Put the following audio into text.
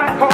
not called.